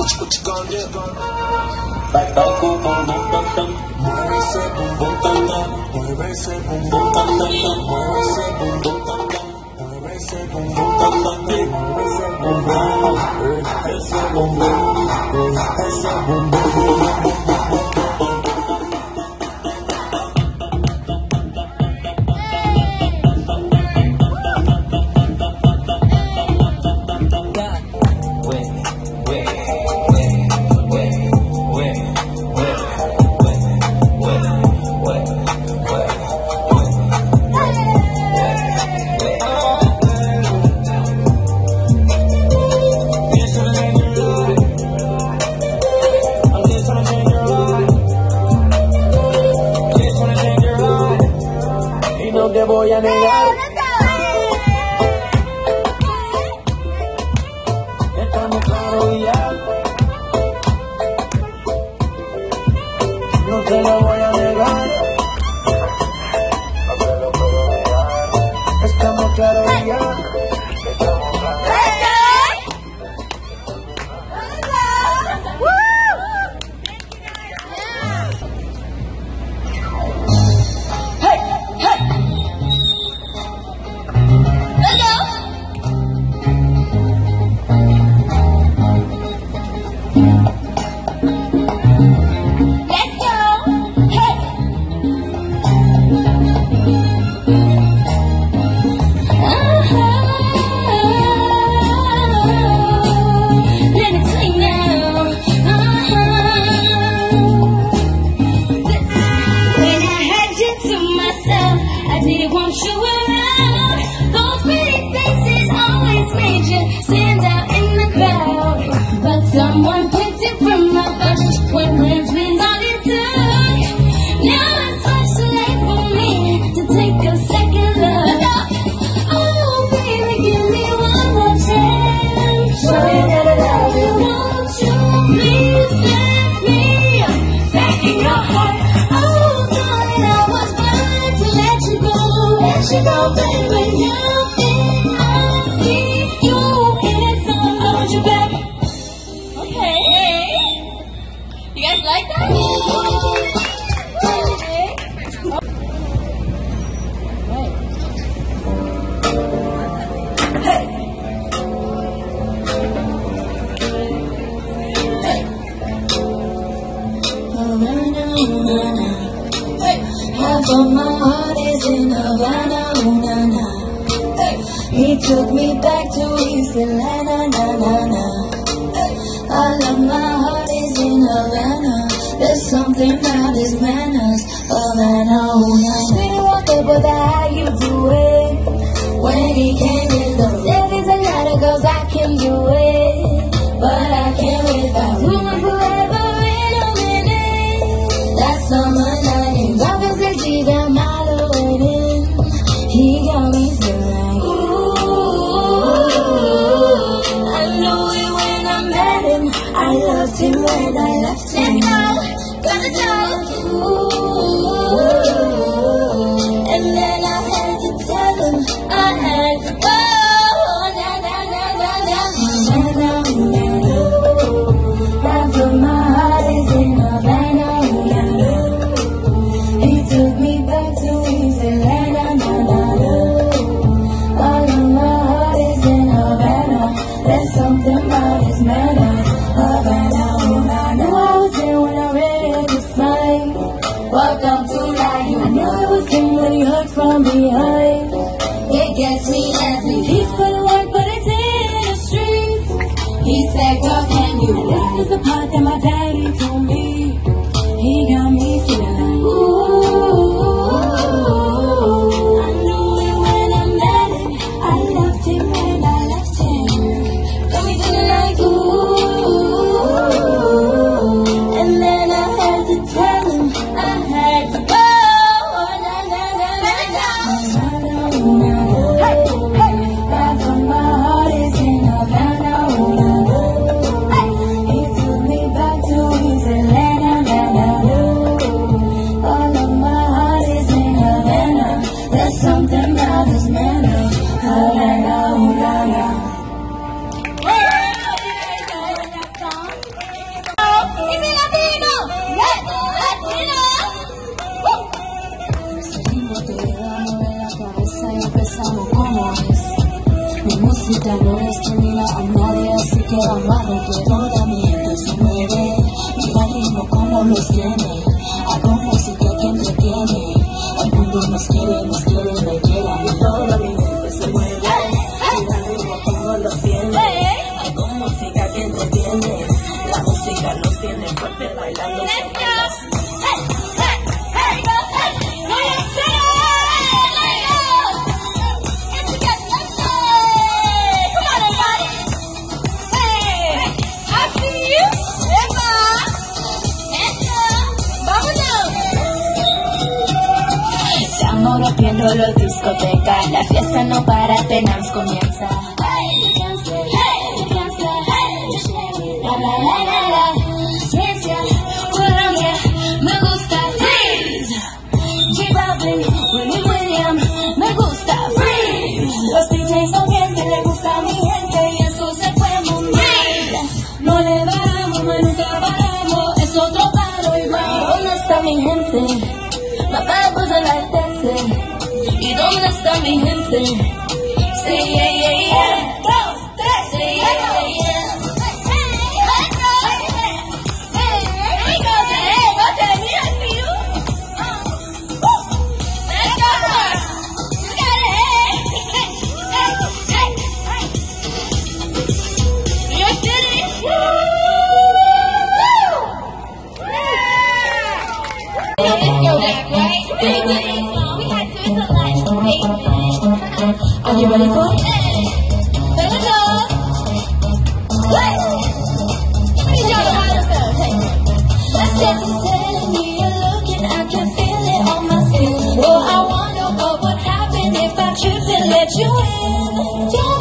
What you, what you gonna do? Bataco, boom, boom, tam, tam. Murray said, boom, boom, tam, tam. Murray said, boom, boom, tam, tam, tam. Murray said, boom, boom, tam, boom, boom, boom, boom. Boom, boom. Boom, boom, boom, boom, boom. go back when you I see you and I want you back. Okay. You guys like that? Half of my heart is in Havana he took me back to East Atlanta, na na na All of my heart is in Havana. There's something about his manners, Havana. Oh. He said, girl, can you? This is the part that my daddy told me. música no es comida a nadie, así que amarre que toda mi gente se mueve. Mira el ritmo como los tiene, hago música que entretiene. El mundo nos quiere, nos quiere. no lo discoteca. La fiesta no para, tenemos comienza. gonna stop me limping. Say yeah. Go, say yeah, yeah, yeah. Thank you. Are you ready for it? You're looking. I can feel it on my skin. Oh, I wonder what would happen if I tripped and let you in. Yeah.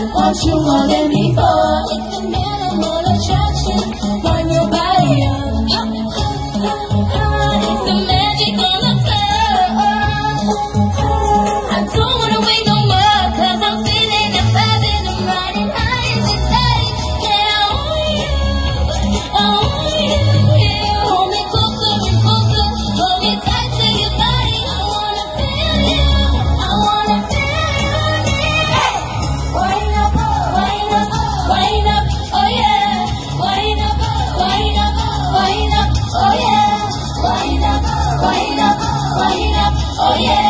What you wanted me for? Oh, yeah.